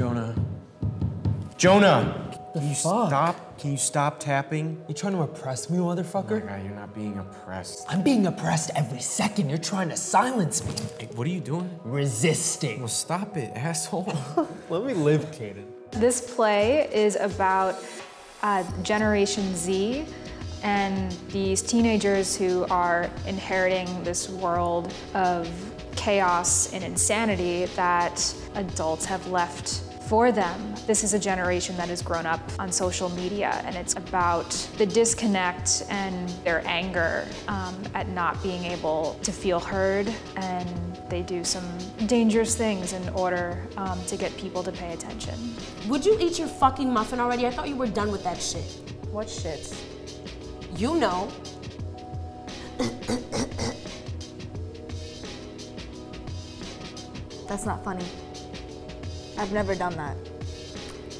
Jonah. Jonah! The Can you fuck? stop? Can you stop tapping? You trying to oppress me, Oh my motherfucker? god, you're not being oppressed. I'm being oppressed every second. You're trying to silence me. Hey, what are you doing? Resisting. Well, stop it, asshole. Let me live, Caden. This play is about uh, Generation Z and these teenagers who are inheriting this world of chaos and insanity that adults have left for them. This is a generation that has grown up on social media, and it's about the disconnect and their anger um, at not being able to feel heard, and they do some dangerous things in order um, to get people to pay attention. Would you eat your fucking muffin already? I thought you were done with that shit. What shits? You know. That's not funny. I've never done that.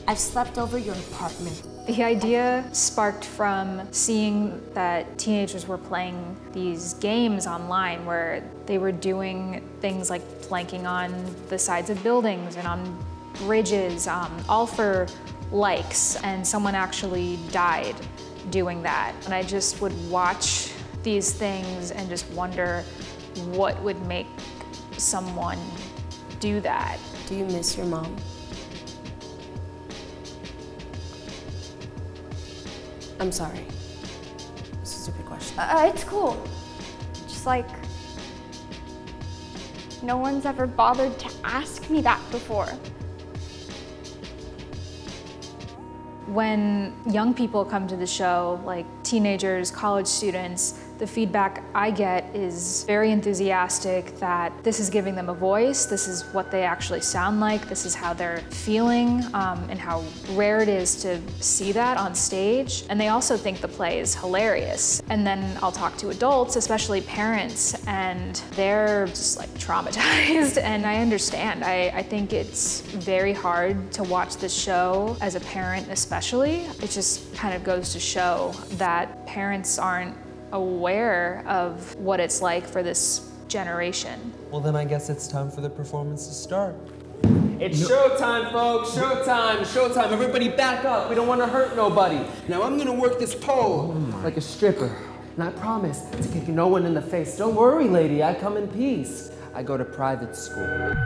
I've slept over your apartment. The idea sparked from seeing that teenagers were playing these games online where they were doing things like flanking on the sides of buildings and on bridges, um, all for likes, and someone actually died doing that. And I just would watch these things and just wonder what would make someone do that. Do you miss your mom? I'm sorry. It's a stupid question. Uh, it's cool. Just like, no one's ever bothered to ask me that before. When young people come to the show, like teenagers, college students, the feedback I get is very enthusiastic that this is giving them a voice, this is what they actually sound like, this is how they're feeling, um, and how rare it is to see that on stage. And they also think the play is hilarious. And then I'll talk to adults, especially parents, and they're just like traumatized. And I understand. I, I think it's very hard to watch this show as a parent, especially. It just kind of goes to show that parents aren't aware of what it's like for this generation. Well, then I guess it's time for the performance to start. It's showtime, folks. Showtime. Showtime. Everybody back up. We don't want to hurt nobody. Now I'm gonna work this pole like a stripper. And I promise to kick no one in the face. Don't worry, lady. I come in peace. I go to private school.